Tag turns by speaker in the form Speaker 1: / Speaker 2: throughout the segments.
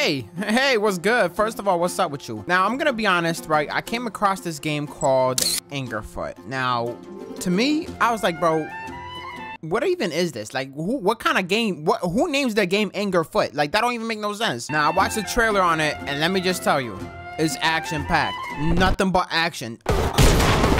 Speaker 1: Hey, hey, what's good? First of all, what's up with you? Now, I'm gonna be honest, right? I came across this game called Angerfoot. Now, to me, I was like, bro, what even is this? Like, who, what kind of game? What? Who names the game Angerfoot? Like, that don't even make no sense. Now, I watched the trailer on it, and let me just tell you, it's action packed. Nothing but action.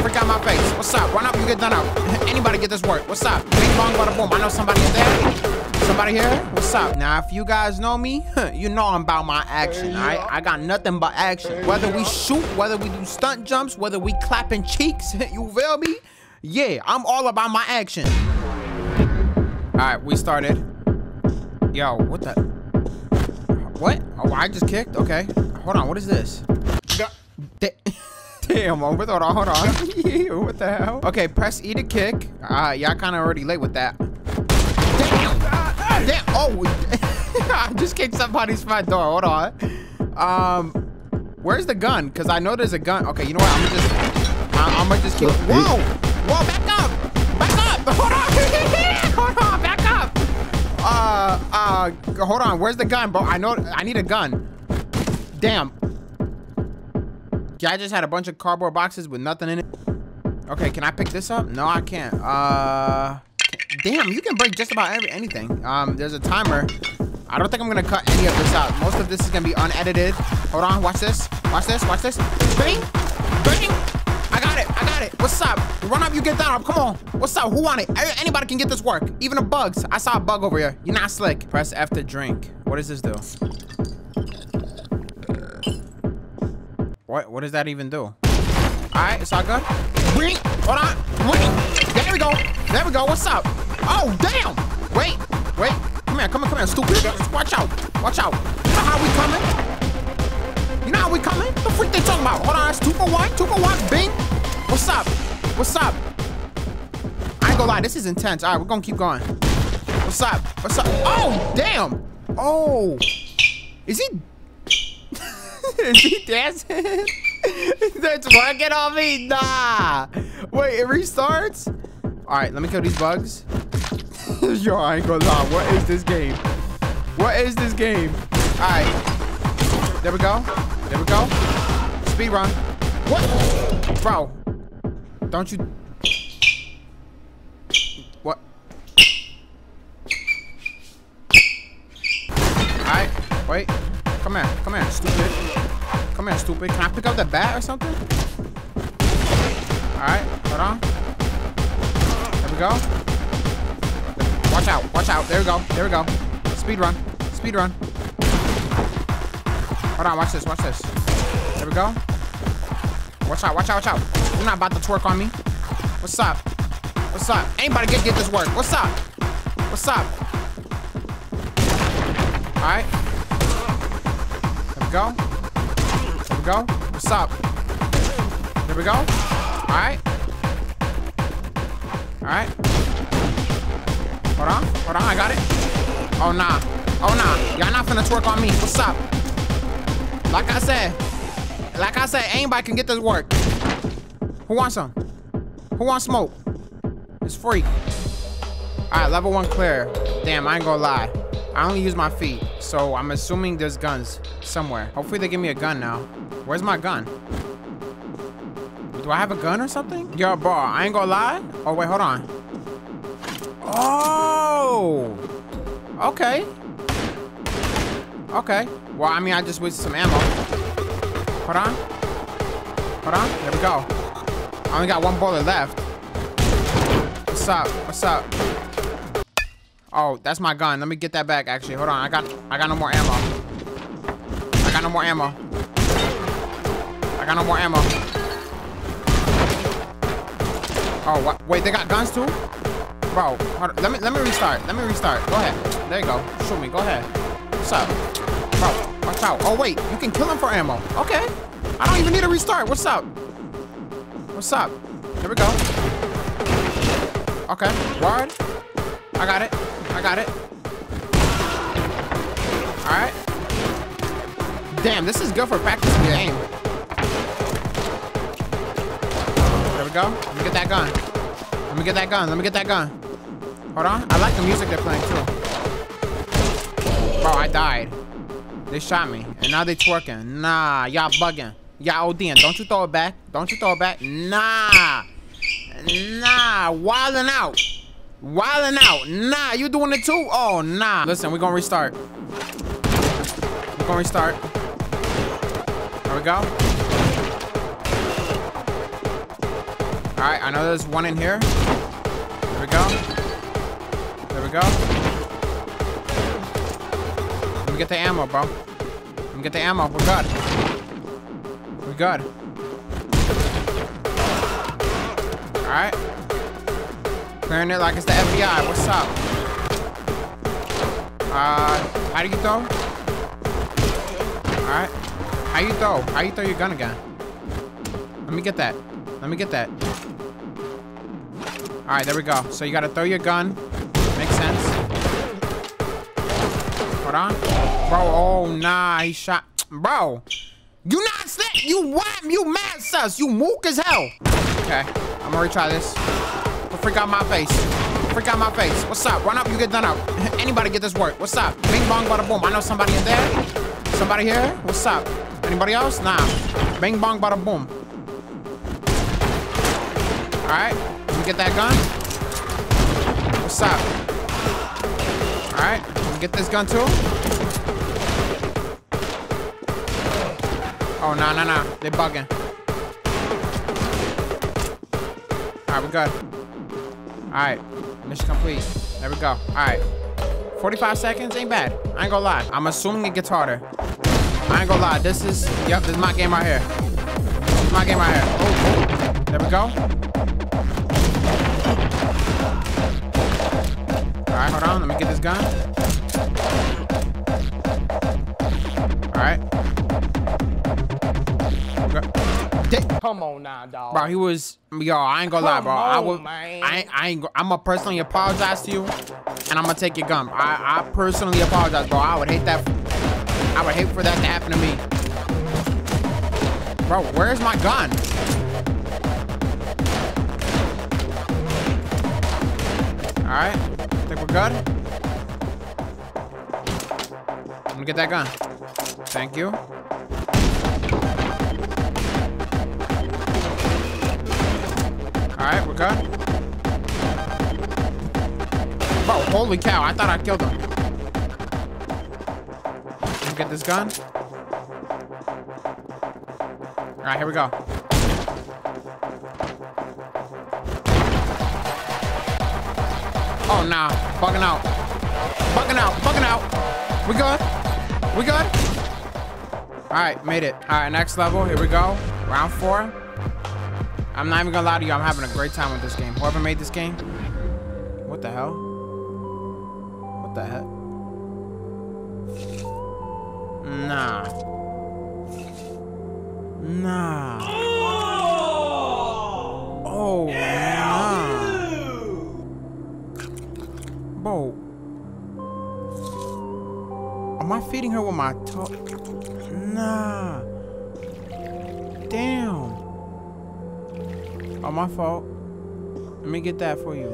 Speaker 1: Freak out my face. What's up? Run up you get done up. Anybody get this work? What's up? Bing bong, bada boom. I know somebody in there. Somebody here? What's up? Now, if you guys know me, you know I'm about my action, all right? I got nothing but action. Whether we shoot, whether we do stunt jumps, whether we clapping cheeks, you feel me? Yeah, I'm all about my action. All right, we started. Yo, what the? What? Oh, I just kicked? Okay. Hold on, what is this? Damn, hold on, hold on. what the hell? Okay, press E to kick. Uh, y'all kind of already late with that. Oh, I just kicked somebody's front door. Hold on. Um, where's the gun? Because I know there's a gun. Okay, you know what? I'm gonna just, I'm gonna just keep. Whoa! Whoa! Back up! Back up! Hold on! hold on! Back up! Uh, uh, hold on. Where's the gun, bro? I know. I need a gun. Damn. Yeah, I just had a bunch of cardboard boxes with nothing in it. Okay, can I pick this up? No, I can't. Uh, damn, you can break just about every, anything. Um, there's a timer. I don't think I'm gonna cut any of this out. Most of this is gonna be unedited. Hold on, watch this. Watch this, watch this. Bing! Bing! I got it, I got it. What's up? Run up, you get down. Come on. What's up? Who want it? Anybody can get this work. Even the bugs. I saw a bug over here. You're not slick. Press F to drink. What does this do? What? What does that even do? All right, it's all good. Hold on. There we go. There we go. What's up? Oh, damn. Wait, wait. Come here, come here, come here, stupid. Watch out. Watch out. You know how we coming? You know how we coming? The freak they talking about? Hold on, it's two for one, two for one. Bing. What's up? What's up? I ain't gonna lie, this is intense. All right, we're gonna keep going. What's up? What's up? Oh, damn. Oh. Is he is he dancing? That's working on me. Nah. Wait, it restarts? All right, let me kill these bugs. Yo, I ain't gonna lie. What is this game? What is this game? All right. There we go. There we go. Speed run. What? Bro. Don't you... What? All right. Wait. Come here. Come here, stupid. Come here, stupid. Can I pick up the bat or something? Alright, hold on. There we go. Watch out, watch out. There we go, there we go. Speed run, speed run. Hold on, watch this, watch this. There we go. Watch out, watch out, watch out. You're not about to twerk on me. What's up? What's up? Anybody get, get this work. What's up? What's up? Alright. There we go. There we go. What's up? There we go. Alright. Alright. Hold on. Hold on. I got it. Oh, nah. Oh, nah. Y'all not finna twerk on me. What's up? Like I said. Like I said, anybody can get this work. Who wants some? Who wants smoke? It's free. Alright, level one clear. Damn, I ain't gonna lie. I only use my feet, so I'm assuming there's guns somewhere. Hopefully they give me a gun now. Where's my gun? Do I have a gun or something? Yo, bro, I ain't gonna lie. Oh, wait, hold on. Oh! Oh. Okay. Okay. Well, I mean, I just wasted some ammo. Hold on. Hold on. There we go. I only got one bullet left. What's up? What's up? Oh, that's my gun. Let me get that back, actually. Hold on. I got I got no more ammo. I got no more ammo. I got no more ammo. Oh, what? Wait, they got guns too? Bro, let me let me restart. Let me restart. Go ahead. There you go. Shoot me. Go ahead. What's up? Bro, watch out. Oh, wait. You can kill him for ammo. Okay. I don't even need a restart. What's up? What's up? Here we go. Okay. Word. I got it. I got it. Alright. Damn, this is good for practicing your aim. There we go. Let me get that gun. Let me get that gun. Let me get that gun. Hold on. I like the music they're playing too. Bro, I died. They shot me. And now they twerking. Nah, y'all bugging. Y'all ODing. Don't you throw it back. Don't you throw it back. Nah. Nah. Wilding out. Wilding out. Nah, you doing it too? Oh, nah. Listen, we're gonna restart. We're gonna restart. There we go. Alright, I know there's one in here. There we go. Go. Let me get the ammo, bro. Let me get the ammo. We're good. We're good. Alright. Clearing it like it's the FBI. What's up? Uh, how do you throw? Alright. How you throw? How you throw your gun again? Let me get that. Let me get that. Alright, there we go. So you gotta throw your gun. Hold on. Bro, oh nah, he shot. Bro, you not slick. You wham, you mad sus. You mook as hell. Okay, I'm gonna retry this. Freak out my face. Freak out my face. What's up? Run up, you get done up. Anybody get this work. What's up? Bing bong, bada boom. I know somebody in there. Somebody here? What's up? Anybody else? Nah. Bing bong, bada boom. Alright. Let me get that gun. What's up? Alright. Get this gun too. Oh, no, no, no. They're bugging. Alright, we good. Alright. Mission complete. There we go. Alright. 45 seconds ain't bad. I ain't gonna lie. I'm assuming it gets harder. I ain't gonna lie. This is, yep, this is my game right here. This is my game right here. Oh, oh. There we go. Alright, hold on. Let me get this gun.
Speaker 2: Come on now, dog.
Speaker 1: Bro, he was, yo, I ain't gonna lie, bro. I would, I, I ain't, I'm gonna personally apologize to you, and I'm gonna take your gun. I, I personally apologize, bro. I would hate that. I would hate for that to happen to me. Bro, where's my gun? All right, think we're good. Let me get that gun. Thank you. All right, we're good. Bro, holy cow, I thought I killed him. Let me get this gun. All right, here we go. Oh, nah, bugging out. Bugging out, bugging out. We good? We good? All right, made it. All right, next level, here we go. Round four. I'm not even gonna lie to you, I'm having a great time with this game. Whoever made this game, what the hell? What the heck? Nah. Nah. Oh, nah. Bro. Am I feeding her with my toe? Nah. Damn. Oh, my fault. Let me get that for you.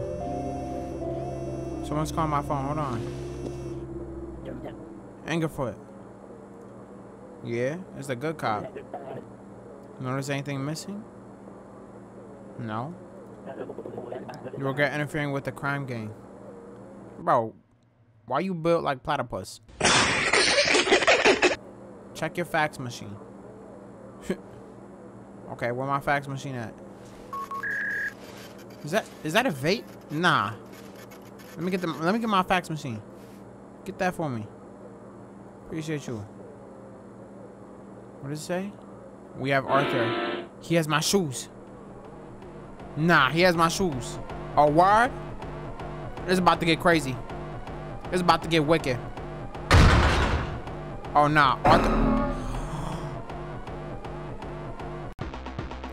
Speaker 1: Someone's calling my phone. Hold on. Angerfoot. Yeah, it's a good cop. Notice anything missing? No. You regret interfering with the crime gang. Bro, why you built like platypus? Check your fax machine. okay, where my fax machine at? Is that is that a vape? Nah. Let me get the let me get my fax machine. Get that for me. Appreciate you. What does it say? We have Arthur. He has my shoes. Nah, he has my shoes. Oh, word? It's about to get crazy. It's about to get wicked. Oh, nah. Arthur.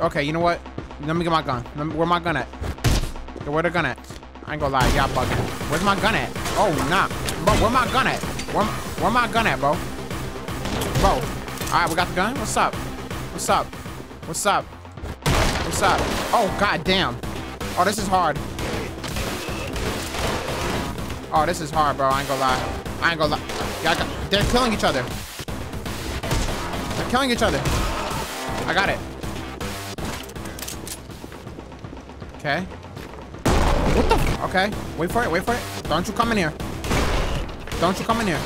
Speaker 1: Okay, you know what? Let me get my gun. Me, where my gun at? Yo, where the gun at? I ain't gonna lie, y'all bugging. Where's my gun at? Oh, nah. Bro, where my gun at? Where, where my gun at, bro? Bro. Alright, we got the gun? What's up? What's up? What's up? What's up? Oh, god damn. Oh, this is hard. Oh, this is hard, bro. I ain't gonna lie. I ain't gonna lie. Got, they're killing each other. They're killing each other. I got it. Okay. What the? F okay. Wait for it. Wait for it. Don't you come in here. Don't you come in here.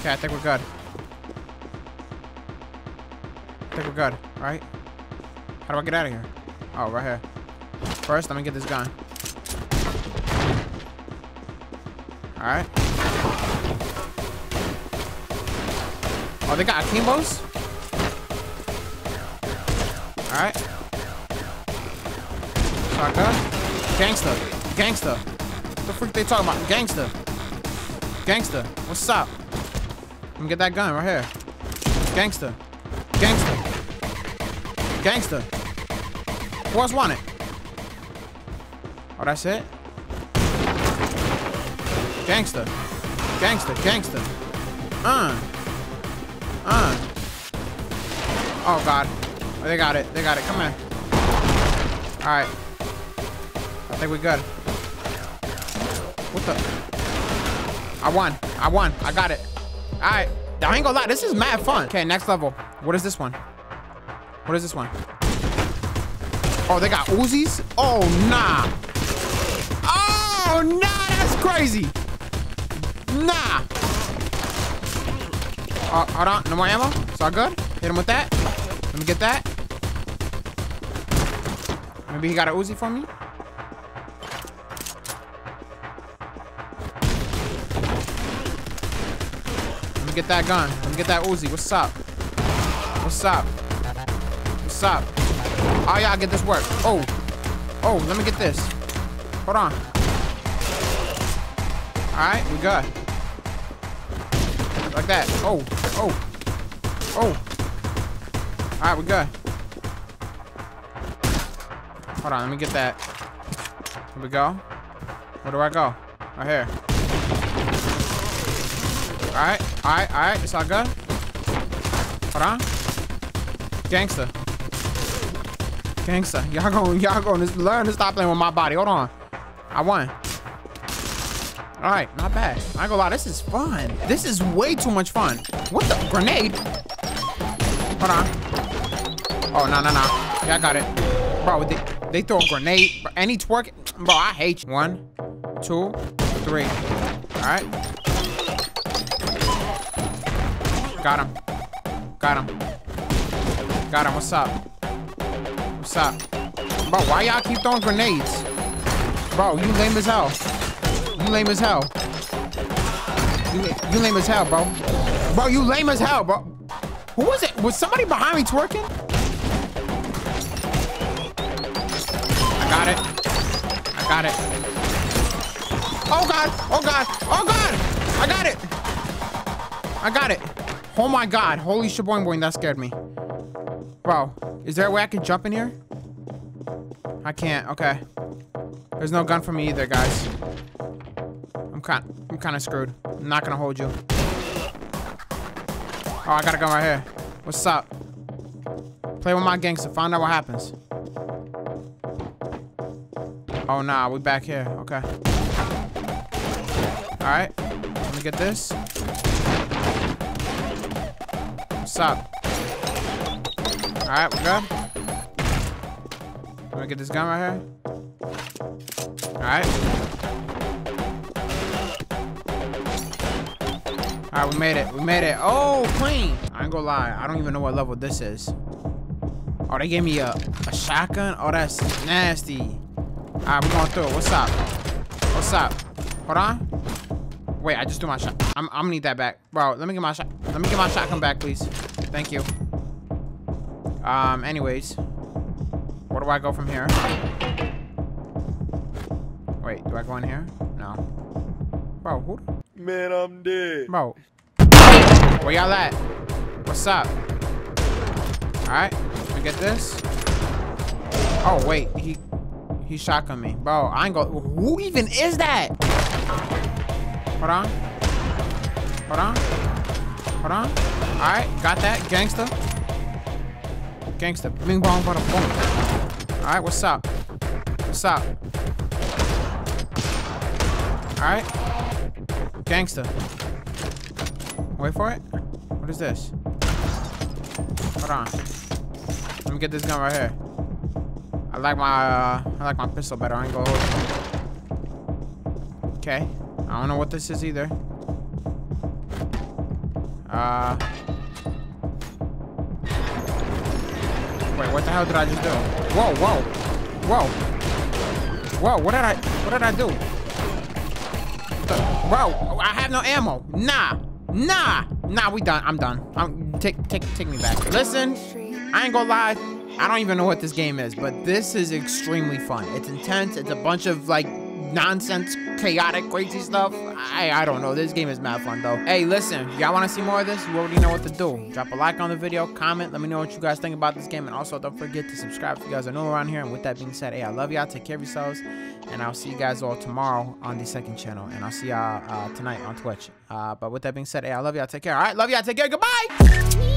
Speaker 1: Okay, I think we're good. I think we're good, right? How do I get out of here? Oh, right here. First, let me get this gun. Alright. Oh, they got akimbos? Alright. Shotgun. Gangster. Gangster. What the freak they talking about? Gangster. Gangster. What's up? Let me get that gun right here. Gangster. Gangster. Gangster. Who else want it? Oh, that's it? Gangster. Gangster. Gangster. Uh. Uh. Oh, God. Oh, they got it. They got it. Come here. Alright. I think we're good. What the? I won. I won. I got it. Alright. I ain't gonna lie. This is mad fun. Okay, next level. What is this one? What is this one? Oh, they got Uzis? Oh, nah. Oh, nah. That's crazy. Nah. Uh, hold on. No more ammo? It's all good? Hit him with that. Let me get that. Maybe he got a Uzi for me? Let me get that gun. Let me get that Uzi. What's up? What's up? What's up? Oh, yeah, get this work. Oh. Oh, let me get this. Hold on. Alright, we good. Like that. Oh. Oh. Oh. Alright, we good. Hold on, let me get that. Here we go. Where do I go? Right here. Alright, alright, alright. It's all good. Hold on. Gangster. Gangster. Y'all going y'all going to learn to stop playing with my body. Hold on. I won. Alright, not bad. I gonna lie, this is fun. This is way too much fun. What the grenade? Hold on. Oh no no no. Yeah, I got it. Bro, they, they throw a grenade. Bro, any twerk. Bro, I hate you. One, two, three. Alright. Got him. Got him. Got him. What's up? What's up? Bro, why y'all keep throwing grenades? Bro, you lame as hell. You lame as hell. You, you lame as hell, bro. Bro, you lame as hell, bro. Who was it? Was somebody behind me twerking? Got it. Oh god! Oh god! Oh god! I got it! I got it. Oh my god. Holy shaboing boing, that scared me. Bro, is there a way I can jump in here? I can't. Okay. There's no gun for me either, guys. I'm kind I'm kind of screwed. I'm not gonna hold you. Oh, I gotta go right here. What's up? Play with my gangster. Find out what happens. Oh, nah. We back here. Okay. Alright. Let me get this. What's up? Alright, we're good? Let me get this gun right here. Alright. Alright, we made it. We made it. Oh, clean. I ain't gonna lie. I don't even know what level this is. Oh, they gave me a, a shotgun? Oh, that's nasty. Alright, we're going through it. What's up? What's up? Hold on. Wait, I just threw my shot. I'm, I'm gonna need that back. Bro, let me get my shot. Let me get my shotgun back, please. Thank you. Um, anyways. Where do I go from here? Wait, do I go in here? No. Bro, who?
Speaker 3: Man, I'm dead.
Speaker 1: Bro. Where y'all at? What's up? Alright, let me get this. Oh, wait, he he shotgun me. Bro, I ain't go. Who even is that? Hold on. Hold on. Hold on. Alright, got that. Gangster. Gangster. Bing bong bada boom. Alright, what's up? What's up? Alright. gangster. Wait for it. What is this? Hold on. Let me get this gun right here. Like my uh, I like my pistol better. I ain't gonna hold. Okay. I don't know what this is either. Uh. Wait, what the hell did I just do? Whoa, whoa, whoa, whoa! What did I? What did I do? Bro, I have no ammo. Nah, nah, nah. We done. I'm done. I'm take take take me back. Listen, I ain't gonna lie. I don't even know what this game is, but this is extremely fun. It's intense. It's a bunch of like nonsense, chaotic, crazy stuff. I, I don't know. This game is mad fun, though. Hey, listen, y'all want to see more of this? You already know what to do. Drop a like on the video, comment, let me know what you guys think about this game, and also don't forget to subscribe if you guys are new around here. And with that being said, hey, I love y'all. Take care of yourselves, and I'll see you guys all tomorrow on the second channel, and I'll see y'all uh, tonight on Twitch. Uh, but with that being said, hey, I love y'all. Take care. All right, love y'all. Take care. Goodbye.